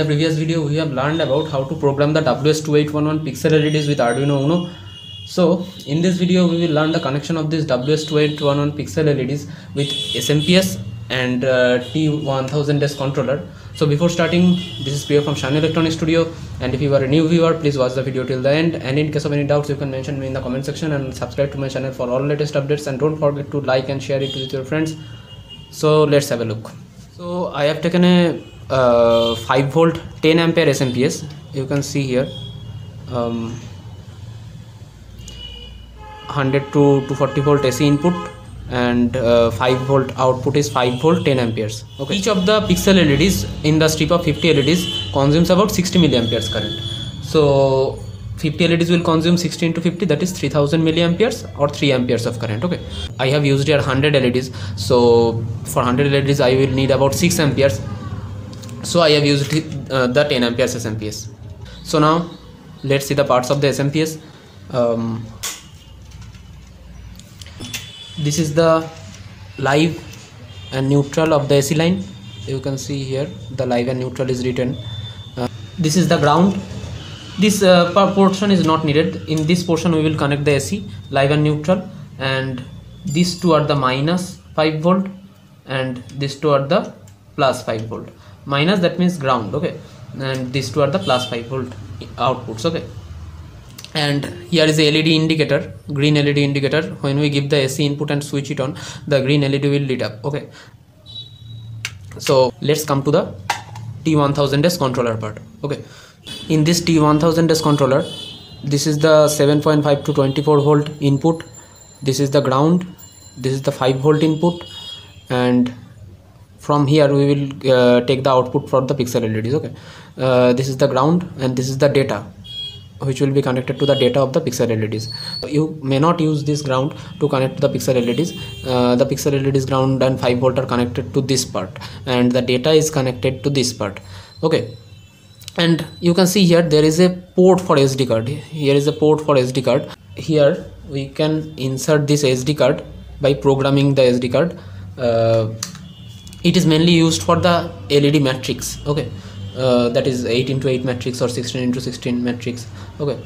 the previous video we have learned about how to program the WS2811 pixel LEDs with Arduino Uno. So in this video we will learn the connection of this WS2811 pixel LEDs with SMPS and uh, T1000S controller. So before starting, this is Priya from Sayan Electronics Studio and if you are a new viewer, please watch the video till the end and in case of any doubts you can mention me in the comment section and subscribe to my channel for all latest updates and don't forget to like and share it with your friends. So let's have a look. So I have taken a uh, 5 volt 10 ampere SMPS you can see here um, 100 to 240 volt AC input and uh, 5 volt output is 5 volt 10 amperes. Okay. Each of the pixel LEDs in the strip of 50 LEDs consumes about 60 milliamperes current. So 50 LEDs will consume 60 into 50 that is 3000 milliamperes or 3 amperes of current okay? I have used here 100 LEDs so for 100 LEDs I will need about 6 amperes so I have used uh, 10 amperes SMPS so now let's see the parts of the SMPS um, this is the live and neutral of the AC line. You can see here the live and neutral is written. Uh, this is the ground. This uh, portion is not needed. In this portion we will connect the AC live and neutral. And these two are the minus 5 volt and these two are the plus 5 volt minus that means ground okay? And these two are the plus 5 volt outputs okay? And here is a LED indicator green LED indicator. When we give the AC input and switch it on the green LED will lit up okay? So let's come to the T1000S controller part okay? In this T1000S controller this is the 7.5 to 24 volt input. This is the ground. This is the 5 volt input. And from here we will uh, take the output for the pixel LEDs okay uh, this is the ground and this is the data which will be connected to the data of the pixel LEDs. You may not use this ground to connect to the pixel LEDs. Uh, the pixel LEDs ground and 5 volt are connected to this part and the data is connected to this part. Okay. And you can see here there is a port for SD card. Here is a port for SD card. Here we can insert this SD card by programming the SD card. It is mainly used for the LED matrix. Okay? Uh, that is 8 into 8 matrix or 16 into 16 matrix okay?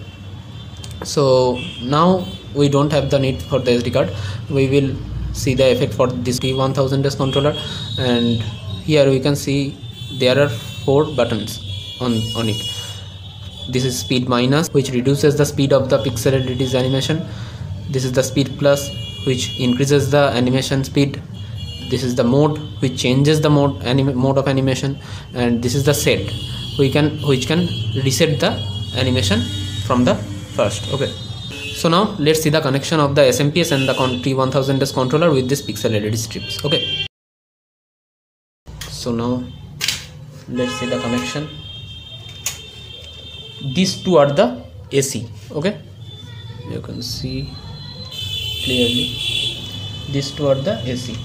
So now we don't have the need for the SD card we will see the effect for this T1000S controller and here we can see there are four buttons on on it. This is speed minus which reduces the speed of the pixel LED's animation. This is the speed plus which increases the animation speed this is the mode which changes the mode mode of animation and this is the set. We can which can reset the animation from the first. Okay. So now let's see the connection of the SMPS and the T1000S controller with this pixel LED strips. Okay. So now let's see the connection. These two are the AC okay. You can see clearly. These two are the AC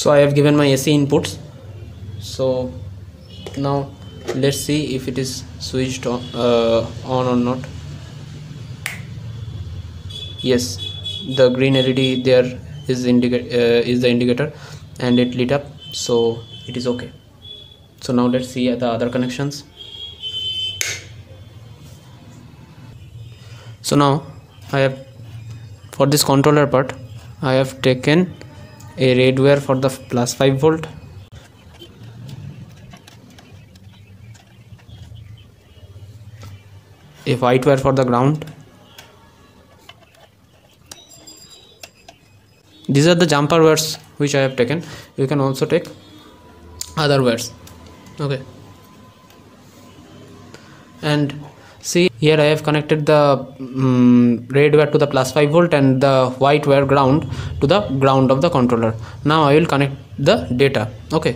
so I have given my AC inputs. So now let's see if it is switched on, uh, on or not. Yes the green LED there is uh, is the indicator and it lit up. So it is okay. So now let's see the other connections. So now I have for this controller part I have taken a red wire for the plus 5 volt. A white wire for the ground. These are the jumper wires which I have taken. You can also take other wires. Okay. And see here I have connected the um, red wire to the plus 5 volt and the white wire ground to the ground of the controller. Now I will connect the data okay?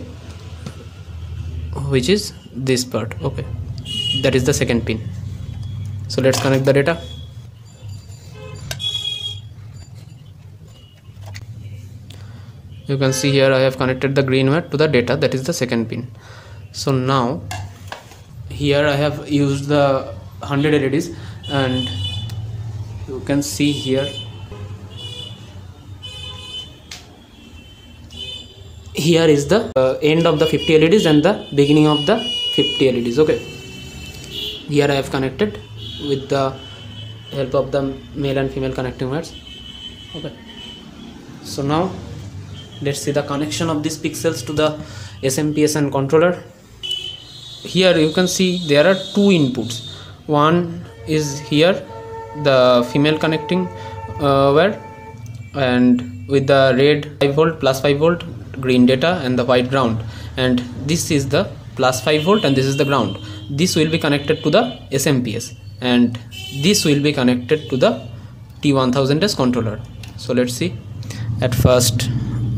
Which is this part okay? That is the second pin. So let's connect the data. You can see here I have connected the green wire to the data that is the second pin. So now here I have used the 100 LEDs and you can see here. Here is the uh, end of the 50 LEDs and the beginning of the 50 LEDs okay. Here I have connected with the help of the male and female connecting wires. Okay. So now let's see the connection of these pixels to the SMPS and controller. Here you can see there are two inputs one is here the female connecting uh, wire and with the red 5 volt plus 5 volt green data and the white ground. And this is the plus 5 volt and this is the ground. This will be connected to the SMPS and this will be connected to the T1000S controller. So let's see. At first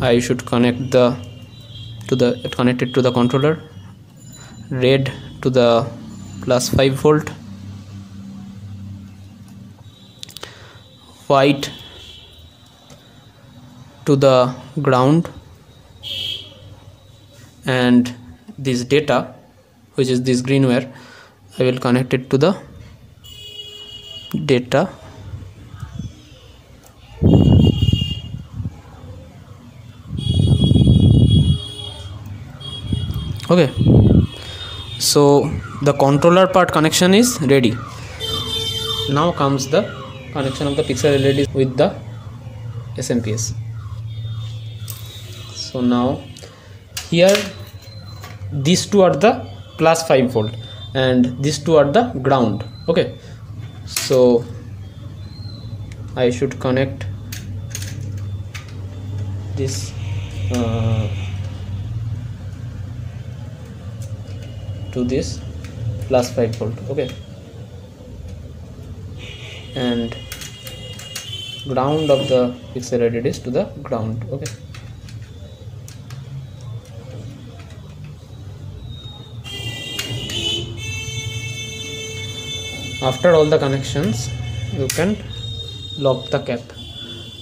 I should connect the to the connected to the controller. Red to the plus 5 volt white to the ground and this data which is this green wire I will connect it to the data. Okay. So the controller part connection is ready. Now comes the connection of the pixel LEDs with the SMPS so now here these two are the plus 5 volt and these two are the ground okay? So I should connect this uh, to this plus 5 volt okay? And ground of the pixel is to the ground okay? After all the connections you can lock the cap.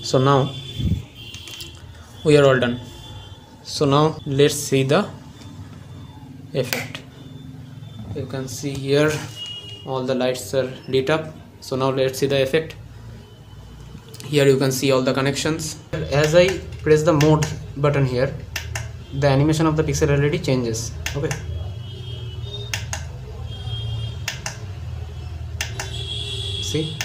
So now we are all done. So now let's see the effect. You can see here all the lights are lit up. So now let's see the effect here you can see all the connections. As I press the mode button here the animation of the pixel already changes. Okay. See?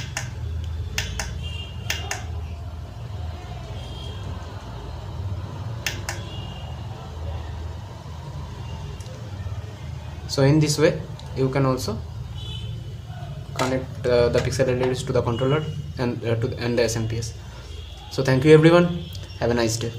So in this way you can also connect uh, the pixel LEDs to the controller and uh, to and the SMPS so thank you everyone. Have a nice day